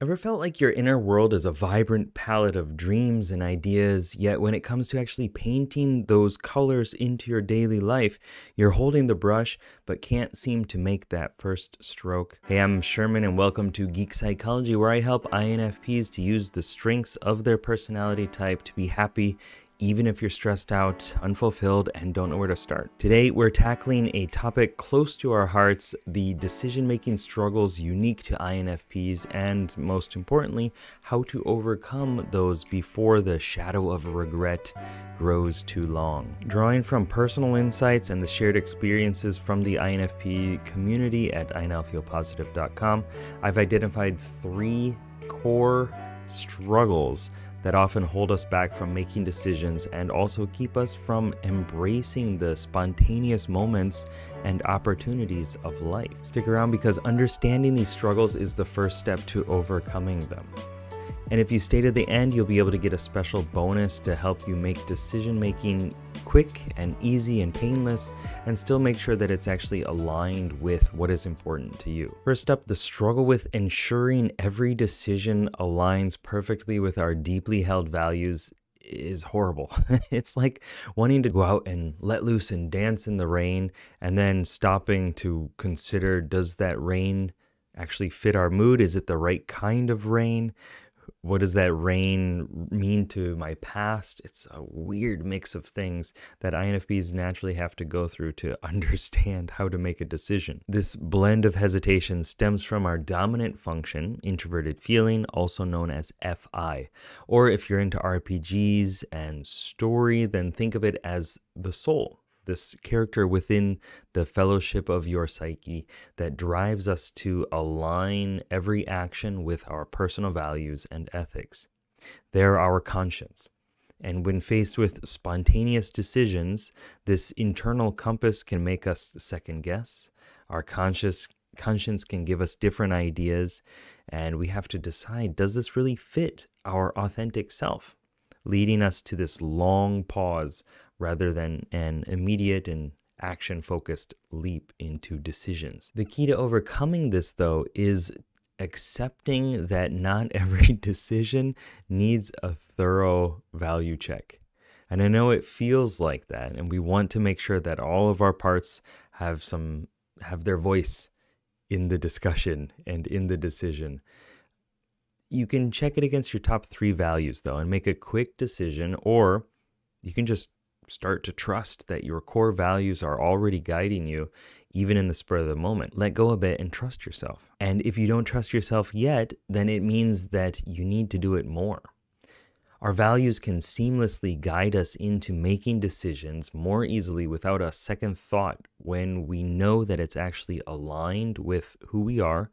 Ever felt like your inner world is a vibrant palette of dreams and ideas, yet when it comes to actually painting those colors into your daily life, you're holding the brush but can't seem to make that first stroke? Hey, I'm Sherman and welcome to Geek Psychology, where I help INFPs to use the strengths of their personality type to be happy even if you're stressed out, unfulfilled, and don't know where to start. Today, we're tackling a topic close to our hearts the decision making struggles unique to INFPs, and most importantly, how to overcome those before the shadow of regret grows too long. Drawing from personal insights and the shared experiences from the INFP community at inowfeelpositive.com, I've identified three core struggles that often hold us back from making decisions and also keep us from embracing the spontaneous moments and opportunities of life. Stick around because understanding these struggles is the first step to overcoming them. And if you stay to the end, you'll be able to get a special bonus to help you make decision making quick and easy and painless, and still make sure that it's actually aligned with what is important to you. First up, the struggle with ensuring every decision aligns perfectly with our deeply held values is horrible. it's like wanting to go out and let loose and dance in the rain, and then stopping to consider does that rain actually fit our mood? Is it the right kind of rain? What does that rain mean to my past? It's a weird mix of things that INFPs naturally have to go through to understand how to make a decision. This blend of hesitation stems from our dominant function, introverted feeling, also known as FI. Or if you're into RPGs and story, then think of it as the soul this character within the fellowship of your psyche that drives us to align every action with our personal values and ethics. They're our conscience. And when faced with spontaneous decisions, this internal compass can make us second guess. Our conscious conscience can give us different ideas, and we have to decide does this really fit our authentic self? Leading us to this long pause rather than an immediate and action focused leap into decisions. The key to overcoming this, though, is accepting that not every decision needs a thorough value check. And I know it feels like that, and we want to make sure that all of our parts have some have their voice in the discussion and in the decision. You can check it against your top three values though and make a quick decision, or you can just start to trust that your core values are already guiding you, even in the spur of the moment. Let go a bit and trust yourself. And if you don't trust yourself yet, then it means that you need to do it more. Our values can seamlessly guide us into making decisions more easily without a second thought when we know that it's actually aligned with who we are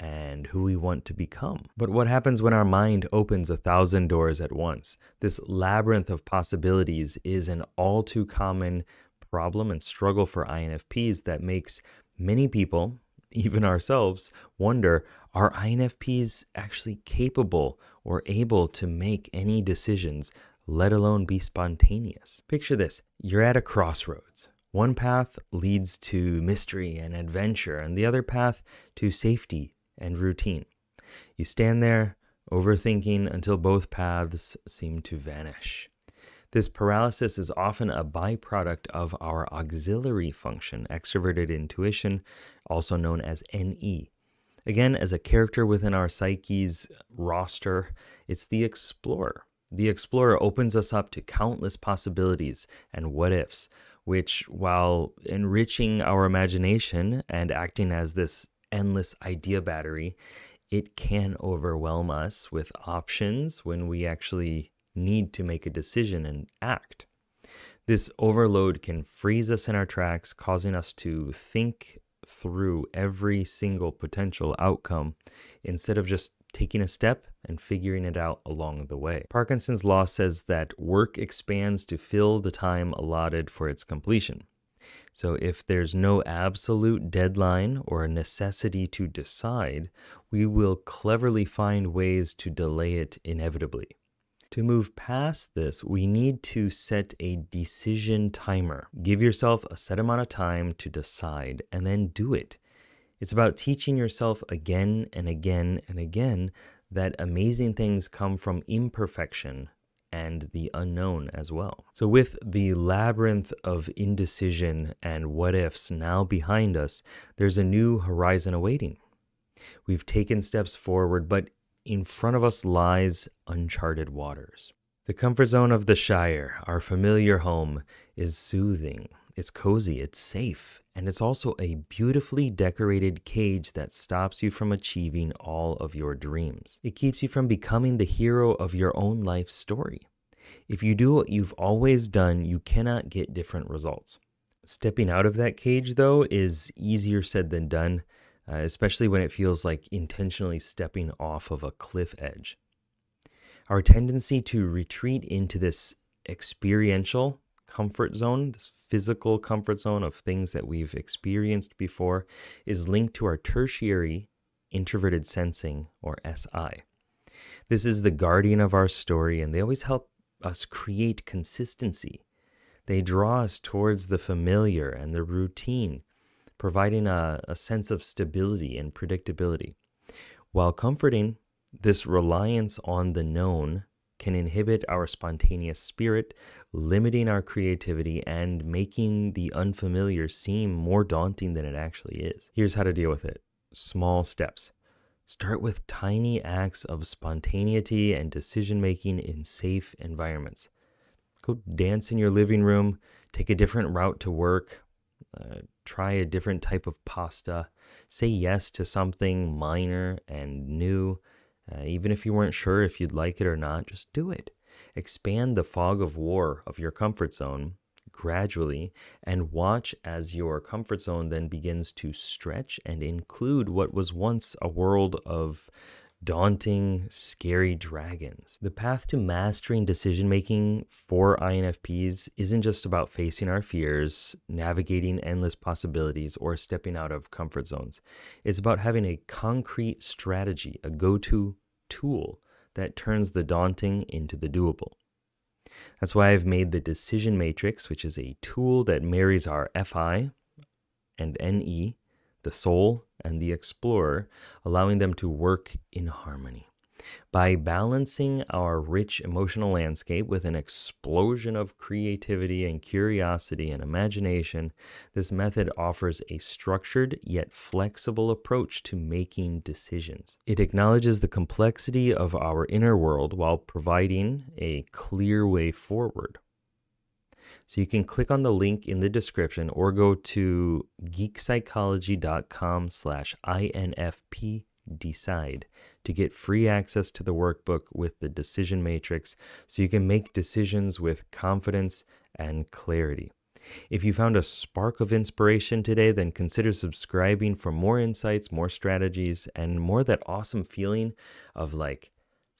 and who we want to become. But what happens when our mind opens a thousand doors at once? This labyrinth of possibilities is an all too common problem and struggle for INFPs that makes many people, even ourselves, wonder are INFPs actually capable or able to make any decisions, let alone be spontaneous? Picture this you're at a crossroads. One path leads to mystery and adventure, and the other path to safety and routine. You stand there, overthinking until both paths seem to vanish. This paralysis is often a byproduct of our auxiliary function, extroverted intuition, also known as NE. Again, as a character within our psyche's roster, it's the explorer. The explorer opens us up to countless possibilities and what ifs, which, while enriching our imagination and acting as this endless idea battery, it can overwhelm us with options when we actually need to make a decision and act. This overload can freeze us in our tracks, causing us to think through every single potential outcome instead of just taking a step and figuring it out along the way. Parkinson's law says that work expands to fill the time allotted for its completion. So, if there's no absolute deadline or a necessity to decide, we will cleverly find ways to delay it inevitably. To move past this, we need to set a decision timer. Give yourself a set amount of time to decide and then do it. It's about teaching yourself again and again and again that amazing things come from imperfection and the unknown as well. So, with the labyrinth of indecision and what ifs now behind us, there's a new horizon awaiting. We've taken steps forward, but in front of us lies uncharted waters. The comfort zone of the Shire, our familiar home, is soothing, it's cozy, it's safe, and it's also a beautifully decorated cage that stops you from achieving all of your dreams. It keeps you from becoming the hero of your own life story. If you do what you've always done, you cannot get different results. Stepping out of that cage, though, is easier said than done, uh, especially when it feels like intentionally stepping off of a cliff edge. Our tendency to retreat into this experiential comfort zone, this physical comfort zone of things that we've experienced before, is linked to our tertiary introverted sensing, or SI. This is the guardian of our story, and they always help us create consistency. They draw us towards the familiar and the routine, providing a, a sense of stability and predictability. While comforting, this reliance on the known can inhibit our spontaneous spirit, limiting our creativity and making the unfamiliar seem more daunting than it actually is. Here's how to deal with it small steps. Start with tiny acts of spontaneity and decision making in safe environments. Go dance in your living room, take a different route to work, uh, try a different type of pasta, say yes to something minor and new. Uh, even if you weren't sure if you'd like it or not, just do it. Expand the fog of war of your comfort zone gradually and watch as your comfort zone then begins to stretch and include what was once a world of daunting, scary dragons. The path to mastering decision making for INFPs isn't just about facing our fears, navigating endless possibilities, or stepping out of comfort zones. It's about having a concrete strategy, a go to tool that turns the daunting into the doable. That's why I've made the decision matrix, which is a tool that marries our FI and NE the soul, and the explorer, allowing them to work in harmony. By balancing our rich emotional landscape with an explosion of creativity and curiosity and imagination, this method offers a structured yet flexible approach to making decisions. It acknowledges the complexity of our inner world while providing a clear way forward. So you can click on the link in the description or go to geekpsychology.com slash INFP decide to get free access to the workbook with the decision matrix so you can make decisions with confidence and clarity. If you found a spark of inspiration today, then consider subscribing for more insights, more strategies, and more that awesome feeling of like,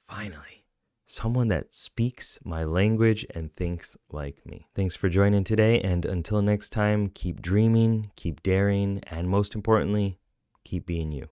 finally, someone that speaks my language and thinks like me. Thanks for joining today, and until next time, keep dreaming, keep daring, and most importantly, keep being you.